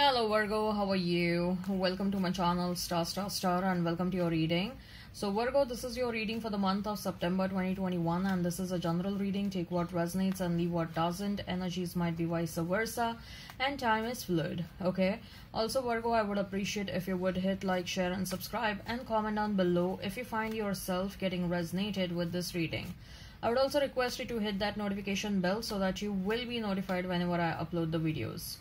Hello Virgo, how are you? Welcome to my channel Staar Staar Staar and welcome to your reading. So Virgo, this is your reading for the month of September 2021 and this is a general reading. Take what resonates and leave what doesn't. Energies might be vice versa and time is fluid. Okay. Also Virgo, I would appreciate if you would hit like, share and subscribe and comment down below if you find yourself getting resonated with this reading. I would also request you to hit that notification bell so that you will be notified whenever I upload the videos.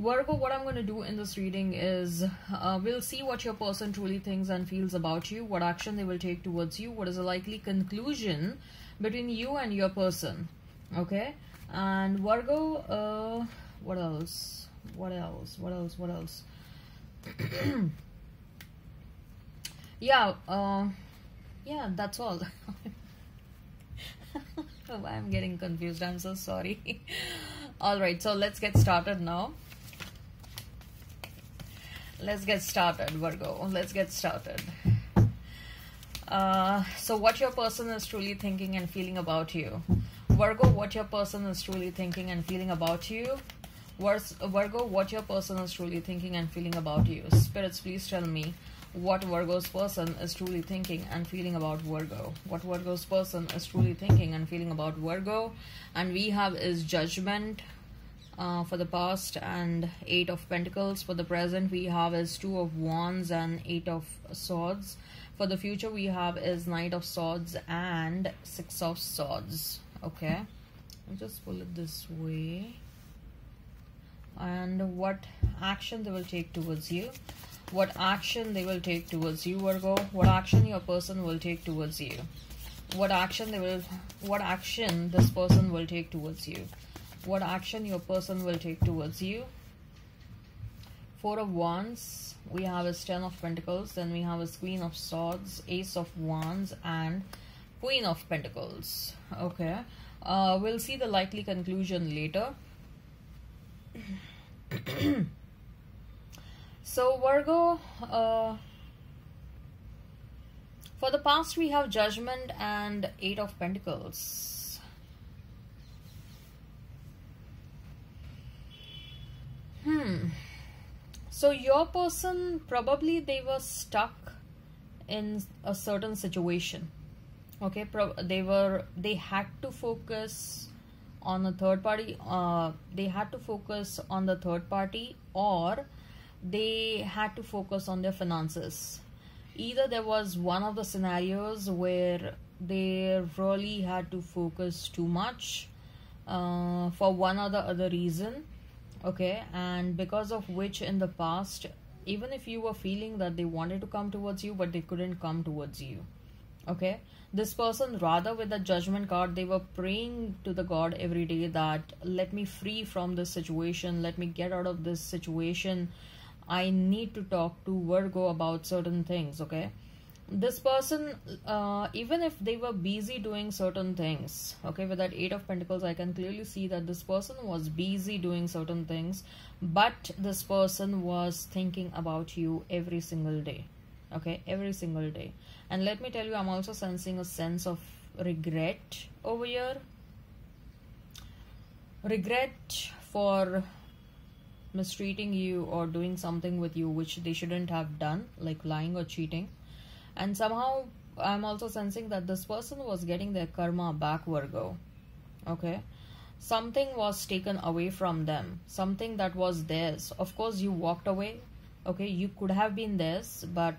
Virgo, what I'm going to do in this reading is uh, we'll see what your person truly thinks and feels about you, what action they will take towards you, what is a likely conclusion between you and your person. Okay? And Virgo, uh, what else? What else? What else? What else? yeah, uh, yeah, that's all. I'm getting confused. I'm so sorry. all right, so let's get started now let's get started virgo. Let's get started. Uh, so what your person is truly thinking and feeling about you. Virgo what your person is truly thinking and feeling about you. Virgo what your person is truly thinking and feeling about you. Spirits please tell me what virgo's person is truly thinking and feeling about virgo. What virgo's person is truly thinking and feeling about virgo. And we have is judgment uh, for the past and eight of pentacles. For the present we have is two of wands and eight of swords. For the future we have is knight of swords and six of swords. Okay. I'll just pull it this way. And what action they will take towards you? What action they will take towards you Virgo? What action your person will take towards you? What action they will what action this person will take towards you what action your person will take towards you. Four of Wands, we have a Ten of Pentacles, then we have a Queen of Swords, Ace of Wands, and Queen of Pentacles. Okay, uh, we'll see the likely conclusion later. so Virgo, uh, for the past we have Judgment and Eight of Pentacles. Hmm. So your person probably they were stuck in a certain situation. Okay, Pro they were they had to focus on a third party. Uh, they had to focus on the third party, or they had to focus on their finances. Either there was one of the scenarios where they really had to focus too much uh, for one or the other reason okay and because of which in the past even if you were feeling that they wanted to come towards you but they couldn't come towards you. Okay this person rather with the judgment card they were praying to the god every day that let me free from this situation let me get out of this situation. I need to talk to virgo about certain things okay this person uh, even if they were busy doing certain things okay with that eight of pentacles i can clearly see that this person was busy doing certain things but this person was thinking about you every single day okay every single day. And let me tell you i'm also sensing a sense of regret over here. Regret for mistreating you or doing something with you which they shouldn't have done like lying or cheating and somehow i'm also sensing that this person was getting their karma back virgo. Okay? Something was taken away from them. Something that was theirs. Of course you walked away. Okay? You could have been theirs but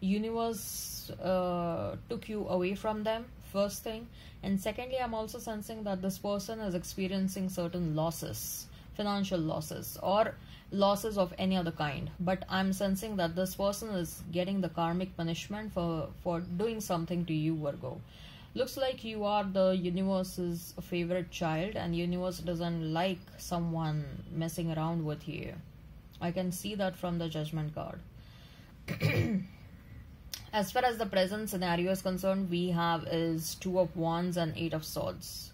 universe uh, took you away from them first thing. And secondly i'm also sensing that this person is experiencing certain losses financial losses. Or losses of any other kind. But i'm sensing that this person is getting the karmic punishment for for doing something to you virgo. Looks like you are the universe's favorite child and universe doesn't like someone messing around with you. I can see that from the judgment card. As far as the present scenario is concerned we have is two of wands and eight of swords.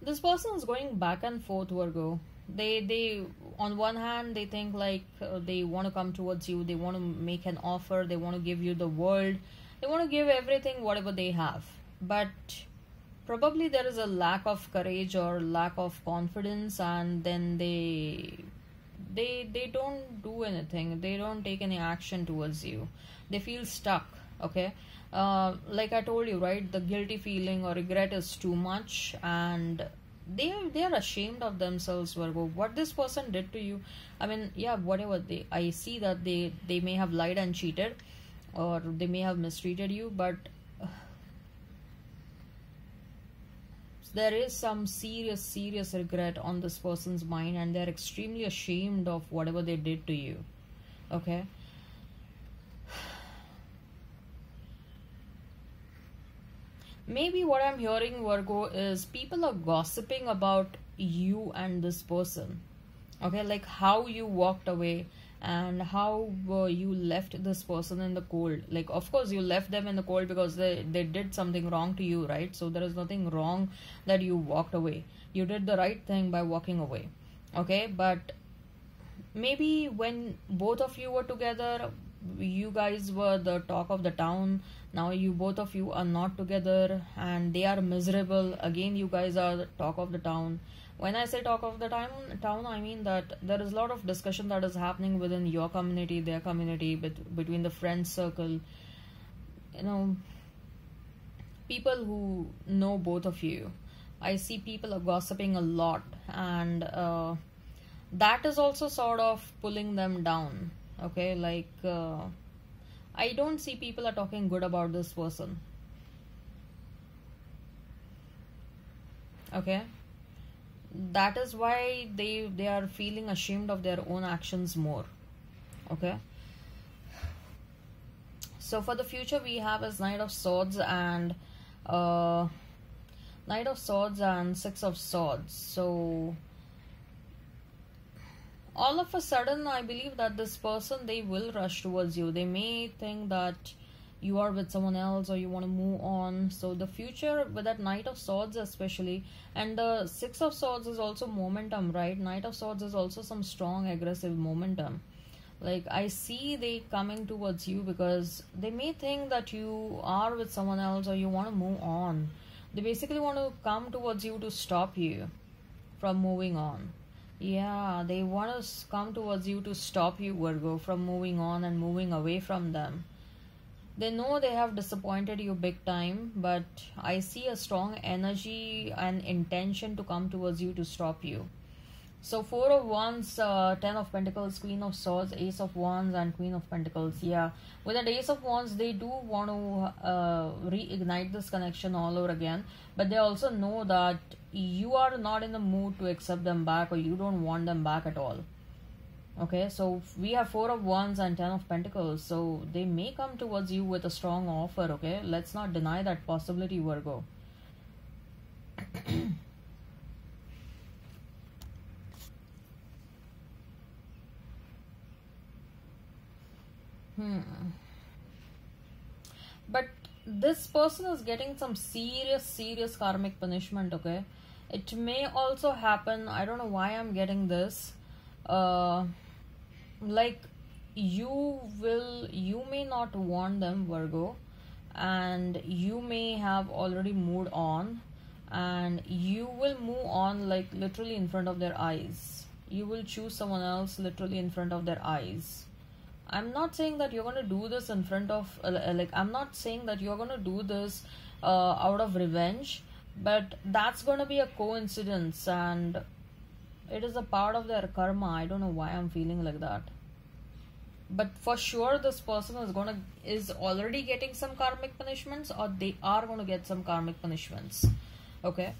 This person is going back and forth virgo they they on one hand they think like uh, they want to come towards you they want to make an offer they want to give you the world they want to give everything whatever they have. But probably there is a lack of courage or lack of confidence and then they they they don't do anything they don't take any action towards you. They feel stuck okay? Uh, like i told you right the guilty feeling or regret is too much and they they are ashamed of themselves virgo. What this person did to you i mean yeah whatever. They i see that they they may have lied and cheated or they may have mistreated you but there is some serious serious regret on this person's mind and they're extremely ashamed of whatever they did to you. Okay maybe what i'm hearing virgo is people are gossiping about you and this person. Okay like how you walked away and how uh, you left this person in the cold. Like of course you left them in the cold because they they did something wrong to you right? So there is nothing wrong that you walked away. You did the right thing by walking away. Okay but maybe when both of you were together you guys were the talk of the town now you both of you are not together and they are miserable. Again you guys are talk of the town. When i say talk of the time town i mean that there is a lot of discussion that is happening within your community their community bet- between the friend circle. You know people who know both of you. I see people are gossiping a lot and uh, that is also sort of pulling them down. Okay like uh, i don't see people are talking good about this person. Okay? That is why they they are feeling ashamed of their own actions more. Okay? So for the future we have is knight of swords and uh knight of swords and six of swords. So all of a sudden i believe that this person they will rush towards you. They may think that you are with someone else or you want to move on. So the future with that knight of swords especially and the six of swords is also momentum right? Knight of swords is also some strong aggressive momentum. Like i see they coming towards you because they may think that you are with someone else or you want to move on. They basically want to come towards you to stop you from moving on yeah they want to come towards you to stop you virgo from moving on and moving away from them. They know they have disappointed you big time but i see a strong energy and intention to come towards you to stop you. So four of wands uh, ten of pentacles queen of swords ace of wands and queen of pentacles. Yeah with that ace of wands they do want to uh, reignite this connection all over again but they also know that you are not in the mood to accept them back or you don't want them back at all. Okay so we have four of wands and ten of pentacles so they may come towards you with a strong offer okay? Let's not deny that possibility virgo. Hmm. But this person is getting some serious serious karmic punishment okay it may also happen i don't know why i'm getting this uh like you will you may not want them virgo and you may have already moved on and you will move on like literally in front of their eyes. You will choose someone else literally in front of their eyes. I'm not saying that you're going to do this in front of uh, like i'm not saying that you're going to do this uh, out of revenge but that's going to be a coincidence and it is a part of their karma. I don't know why i'm feeling like that. But for sure this person is gonna is already getting some karmic punishments or they are going to get some karmic punishments. Okay?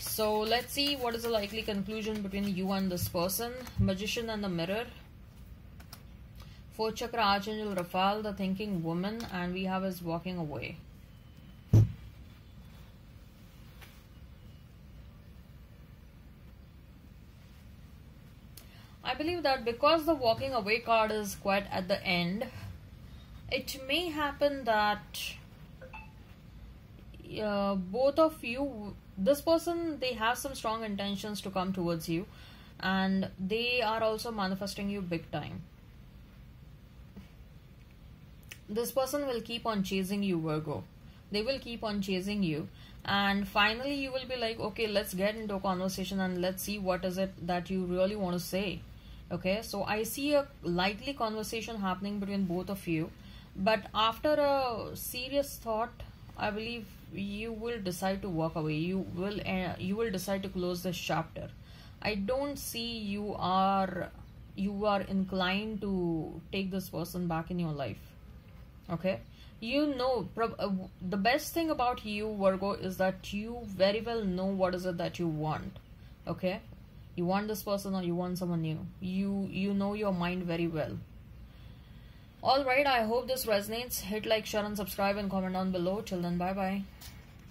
So let's see what is the likely conclusion between you and this person. Magician and the mirror. Fourth chakra archangel Raphael the thinking woman and we have is walking away believe that because the walking away card is quite at the end, it may happen that uh, both of you, this person, they have some strong intentions to come towards you, and they are also manifesting you big time. This person will keep on chasing you, Virgo. They will keep on chasing you, and finally, you will be like, okay, let's get into a conversation and let's see what is it that you really want to say Okay, so I see a likely conversation happening between both of you, but after a serious thought, I believe you will decide to walk away. You will uh, you will decide to close this chapter. I don't see you are you are inclined to take this person back in your life. Okay, you know uh, the best thing about you Virgo is that you very well know what is it that you want. Okay, you want this person or you want someone new. You you know your mind very well. Alright, I hope this resonates. Hit like, share, and subscribe and comment down below. Till then, bye bye.